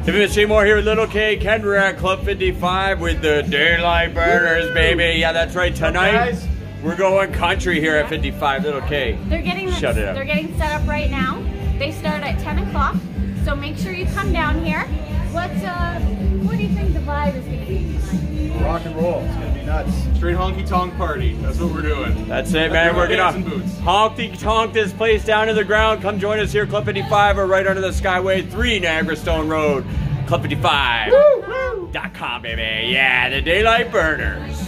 Infamous Jay Moore here with Little K. Ken, we're at Club 55 with the Daylight Burners, baby. Yeah, that's right. Tonight, guys? we're going country here at 55. Little K. They're getting Shut it up. they're getting set up right now. They start at 10 o'clock, so make sure you come down here. What uh, what do you think the vibe is gonna be tonight? Rock and roll. It's gonna be nuts. Straight honky tonk party. That's what we're doing. That's it, man. We're Dancing gonna boots. honky tonk this place down to the ground. Come join us here, Club 55, or right under the Skyway 3 Niagara Stone Road. Club 55.com, baby. Yeah, the Daylight Burners.